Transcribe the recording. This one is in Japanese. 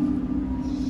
よし。